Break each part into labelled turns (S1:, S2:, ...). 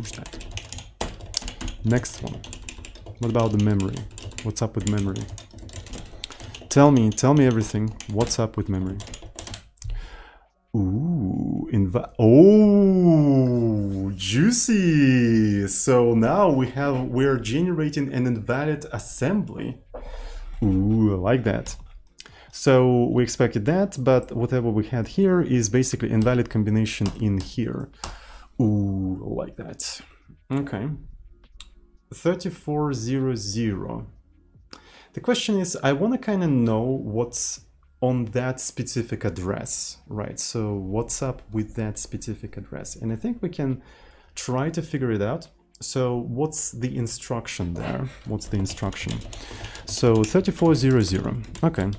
S1: push that. Next one. What about the memory? What's up with memory? Tell me, tell me everything. What's up with memory? Ooh, inva- Oh, juicy. So now we have we're generating an invalid assembly. Ooh, I like that. So we expected that, but whatever we had here is basically invalid combination in here. Ooh, like that. Okay. 3400. The question is, I want to kind of know what's on that specific address, right? So what's up with that specific address? And I think we can try to figure it out. So what's the instruction there? What's the instruction? So 3400, okay.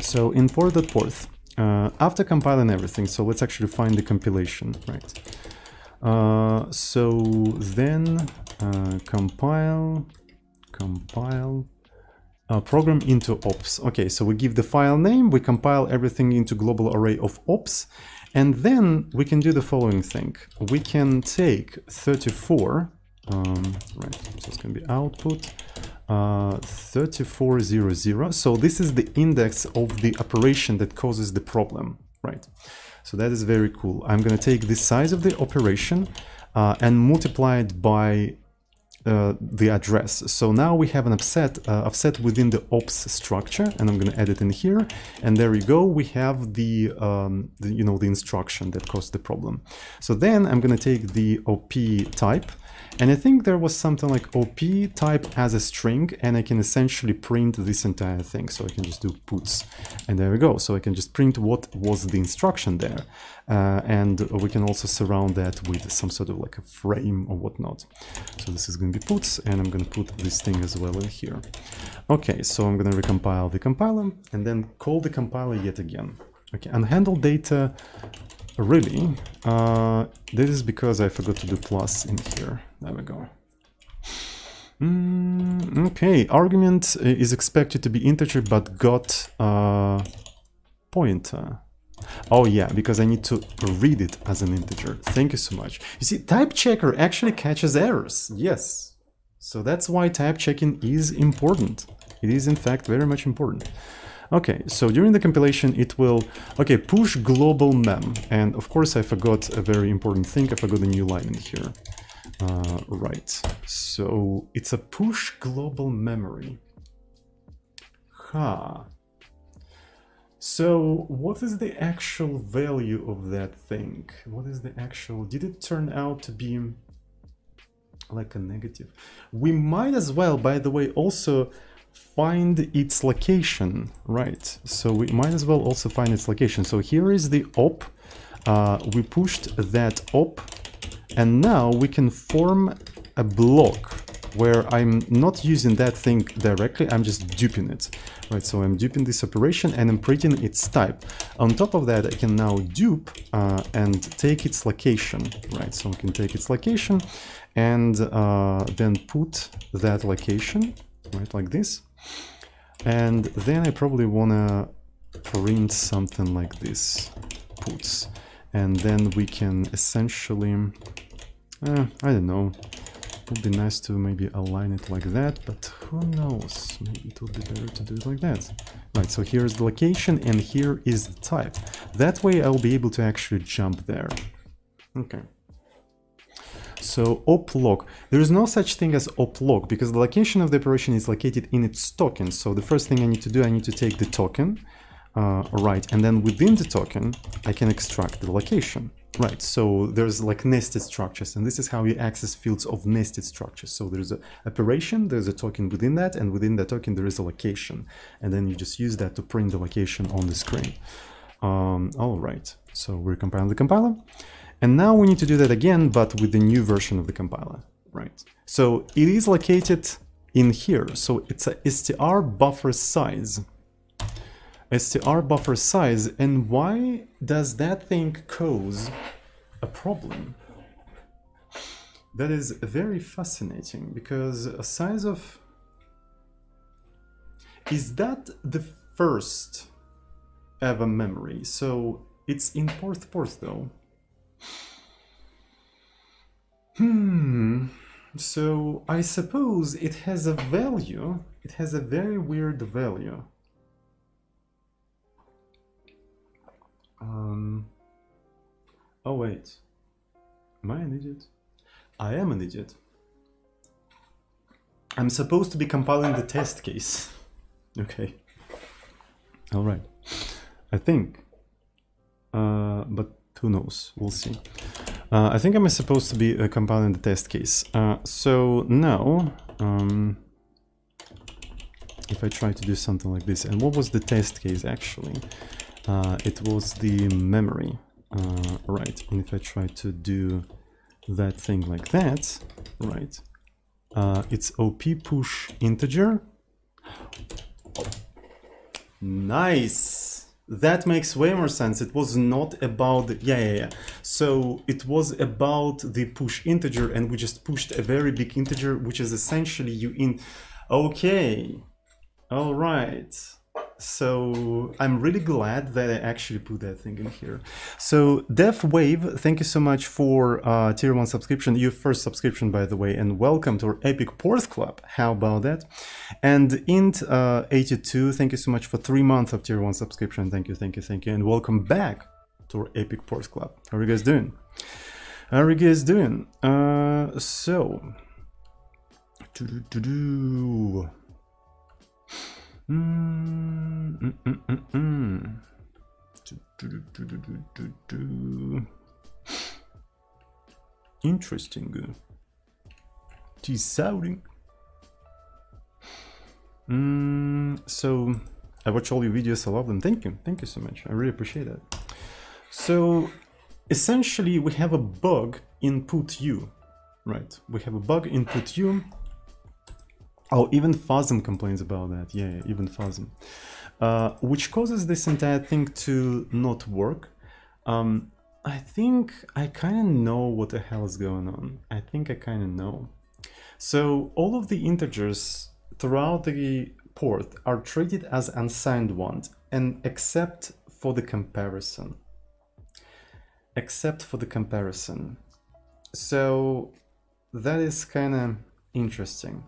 S1: So import the port. Uh, after compiling everything, so let's actually find the compilation, right? Uh, so then uh, compile, compile, uh, program into ops. Okay, so we give the file name, we compile everything into global array of ops, and then we can do the following thing. We can take 34, um, right, so it's to be output, uh, 3400. So this is the index of the operation that causes the problem, right? So that is very cool. I'm going to take the size of the operation uh, and multiply it by uh, the address. So now we have an offset, uh, offset within the ops structure, and I'm going to add it in here. And there you go. We have the, um, the, you know, the instruction that caused the problem. So then I'm going to take the OP type, and I think there was something like OP type as a string, and I can essentially print this entire thing. So I can just do puts, and there we go. So I can just print what was the instruction there. Uh, and we can also surround that with some sort of like a frame or whatnot. So this is going to be puts, and I'm going to put this thing as well in here. Okay, so I'm going to recompile the compiler, and then call the compiler yet again. Okay, unhandled data, really, uh, this is because I forgot to do plus in here. There we go. Mm, okay, argument is expected to be integer but got uh, pointer. Oh yeah, because I need to read it as an integer. Thank you so much. You see, type checker actually catches errors. Yes. So that's why type checking is important. It is in fact very much important. Okay, so during the compilation it will, okay, push global mem. And of course I forgot a very important thing, I forgot a new line in here. Uh, right, so it's a push global memory. Ha. So what is the actual value of that thing? What is the actual, did it turn out to be like a negative? We might as well, by the way, also find its location, right? So we might as well also find its location. So here is the op, uh, we pushed that op, and now we can form a block where I'm not using that thing directly, I'm just duping it, right? So I'm duping this operation and I'm printing its type. On top of that, I can now dupe uh, and take its location, right? So I can take its location and uh, then put that location, right, like this. And then I probably want to print something like this, puts. And then we can essentially, uh, I don't know, it would be nice to maybe align it like that, but who knows, maybe it would be better to do it like that. Right, so here's the location and here is the type. That way I'll be able to actually jump there. Okay. So op oplog, there is no such thing as op oplog because the location of the operation is located in its token. So the first thing I need to do, I need to take the token, uh, right, and then within the token, I can extract the location. Right, so there's like nested structures, and this is how you access fields of nested structures. So there's an operation, there's a token within that, and within that token there is a location. And then you just use that to print the location on the screen. Um, all right, so we're compiling the compiler. And now we need to do that again, but with the new version of the compiler, right? So it is located in here. So it's a str buffer size. Str buffer size. And why does that thing cause a problem? That is very fascinating because a size of... Is that the first ever memory? So it's in porth porth though. Hmm. So I suppose it has a value. It has a very weird value. Um. Oh wait. Am I an idiot? I am an idiot. I'm supposed to be compiling the test case. Okay. All right. I think. Uh, but who knows? We'll see. Uh, I think I'm supposed to be uh, compiling the test case. Uh, so now, um, if I try to do something like this, and what was the test case actually? Uh, it was the memory, uh, right? And if I try to do that thing like that, right? Uh, it's op push integer. Nice. That makes way more sense. It was not about the, yeah, yeah, yeah. So it was about the push integer and we just pushed a very big integer, which is essentially you in, okay. All right. So I'm really glad that I actually put that thing in here. So Dev Wave, thank you so much for uh, tier one subscription, your first subscription, by the way, and welcome to our Epic Porth Club. How about that? And Int82, uh, thank you so much for three months of tier one subscription. Thank you, thank you, thank you, and welcome back to our Epic Porth Club. How are you guys doing? How are you guys doing? Uh, so, do do do do. Mm, mm, mm, mm, mm. Do, do, do. Interesting. Deciding. Mm, so I watch all your videos. I love them. Thank you. Thank you so much. I really appreciate it. So essentially we have a bug input u, right? We have a bug input u Oh, even FASM complains about that. Yeah, yeah even FASM. Uh, which causes this entire thing to not work. Um, I think I kind of know what the hell is going on. I think I kind of know. So all of the integers throughout the Porth are treated as unsigned ones and except for the comparison. Except for the comparison. So that is kind of interesting.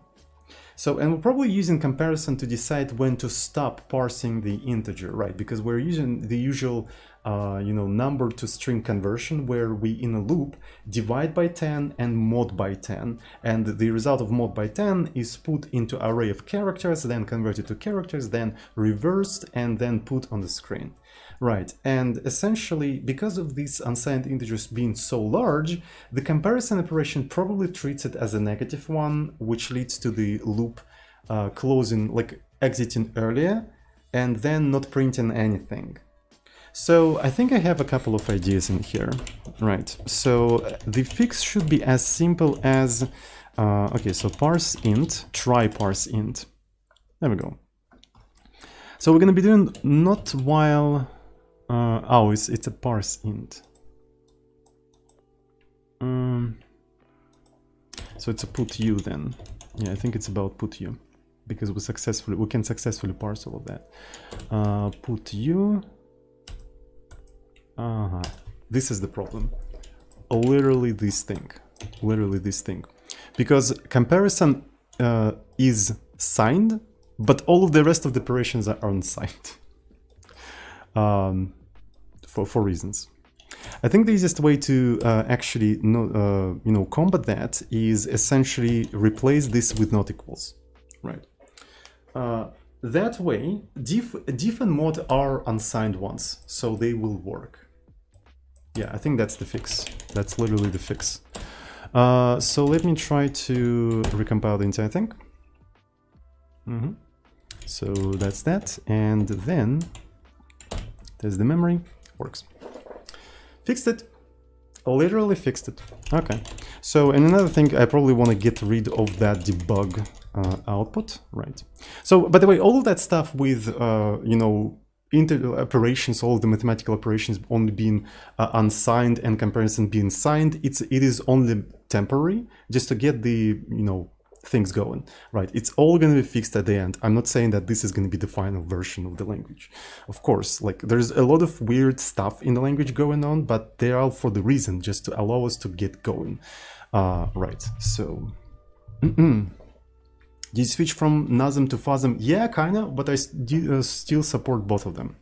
S1: So, and we're probably using comparison to decide when to stop parsing the integer, right? Because we're using the usual, uh, you know, number to string conversion where we, in a loop, divide by 10 and mod by 10. And the result of mod by 10 is put into array of characters, then converted to characters, then reversed, and then put on the screen. Right, and essentially, because of these unsigned integers being so large, the comparison operation probably treats it as a negative one, which leads to the loop uh, closing, like exiting earlier, and then not printing anything. So I think I have a couple of ideas in here. Right, so the fix should be as simple as, uh, okay, so parse int, try parse int. There we go. So we're going to be doing not while uh, oh, it's, it's a parse int. Um, so it's a put u then. Yeah, I think it's about put u because we successfully we can successfully parse all of that. Uh, put u. Uh -huh. This is the problem. Literally this thing. Literally this thing. Because comparison uh, is signed, but all of the rest of the operations are unsigned. um, for, for reasons. I think the easiest way to uh, actually no, uh, you know combat that is essentially replace this with not equals, right? Uh, that way, diff, diff and mod are unsigned ones, so they will work. Yeah, I think that's the fix. That's literally the fix. Uh, so let me try to recompile the entire thing. Mm -hmm. So that's that, and then there's the memory, works. Fixed it. Literally fixed it. Okay. So, and another thing, I probably want to get rid of that debug uh, output, right? So, by the way, all of that stuff with, uh, you know, operations, all the mathematical operations only being uh, unsigned and comparison being signed, it's it is only temporary, just to get the you know things going, right? It's all going to be fixed at the end. I'm not saying that this is going to be the final version of the language. Of course, like there's a lot of weird stuff in the language going on, but they are all for the reason, just to allow us to get going. Uh, right, so... Did you switch from NASM to FASM? Yeah, kinda, but I st uh, still support both of them.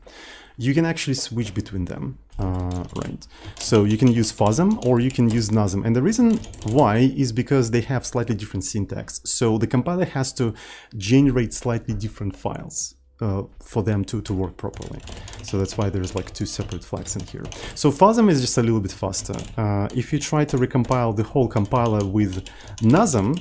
S1: You can actually switch between them, uh, right? So you can use FASM or you can use NASM. And the reason why is because they have slightly different syntax. So the compiler has to generate slightly different files. Uh, for them to, to work properly. So that's why there's like two separate flags in here. So FASM is just a little bit faster. Uh, if you try to recompile the whole compiler with NASM,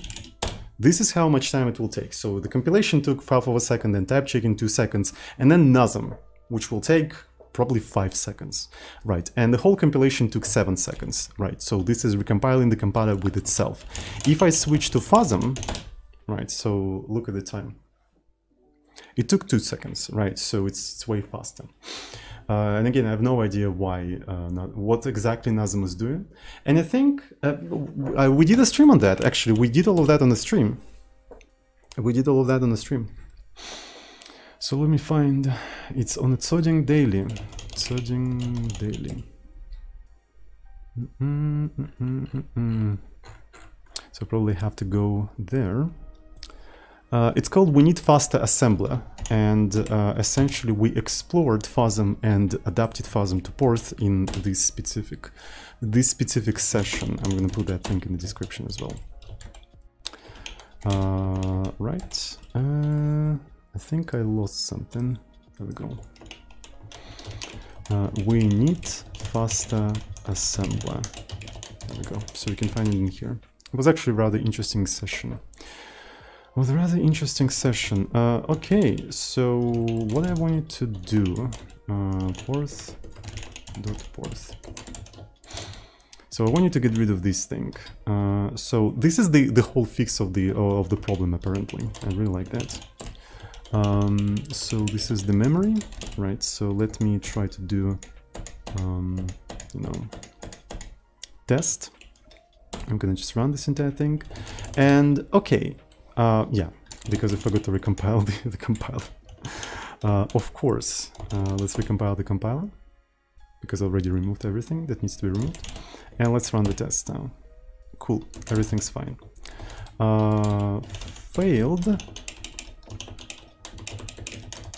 S1: this is how much time it will take. So the compilation took half of a second, then type checking two seconds, and then NASM, which will take probably five seconds, right? And the whole compilation took seven seconds, right? So this is recompiling the compiler with itself. If I switch to FASM, right? So look at the time. It took two seconds, right? So it's, it's way faster. Uh, and again, I have no idea why, uh, not, what exactly NASM was doing. And I think uh, we did a stream on that, actually. We did all of that on the stream. We did all of that on the stream. So let me find, it's on Tsoding Daily. Tsoding Daily. Mm -mm -mm so probably have to go there. Uh, it's called We Need Faster Assembler, and uh, essentially we explored FASM and adapted FASM to Porth in this specific, this specific session. I'm going to put that link in the description as well. Uh, right, uh, I think I lost something. There we go. Uh, we need faster assembler. There we go. So you can find it in here. It was actually rather interesting session It was a rather interesting session. Uh, okay, so what I wanted to do, uh, porth dot porth. So I want you to get rid of this thing. Uh, so this is the the whole fix of the of the problem apparently. I really like that. Um, so this is the memory, right? So let me try to do, um, you know, test. I'm gonna just run this entire thing, and okay, uh, yeah, because I forgot to recompile the, the compiler. Uh, of course, uh, let's recompile the compiler, because I already removed everything that needs to be removed. And let's run the test now. Cool, everything's fine. Uh, failed.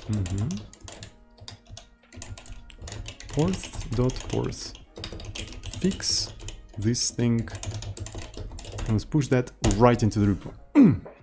S1: Mm -hmm. Porth.porth. Fix this thing. And let's push that right into the repo.